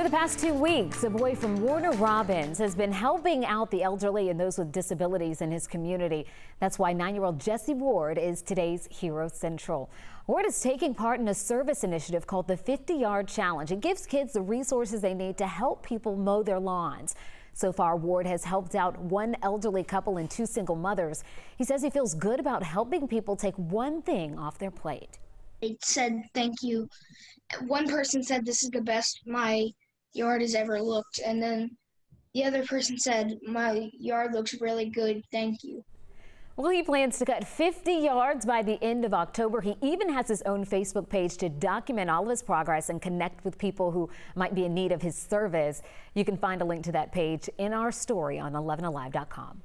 For the past two weeks, a boy from Warner Robins has been helping out the elderly and those with disabilities in his community. That's why nine-year-old Jesse Ward is today's Hero Central. Ward is taking part in a service initiative called the 50-Yard Challenge. It gives kids the resources they need to help people mow their lawns. So far, Ward has helped out one elderly couple and two single mothers. He says he feels good about helping people take one thing off their plate. They said thank you. One person said this is the best my yard has ever looked, and then the other person said my yard looks really good. Thank you. Well, he plans to cut 50 yards by the end of October. He even has his own Facebook page to document all of his progress and connect with people who might be in need of his service. You can find a link to that page in our story on 11alive.com.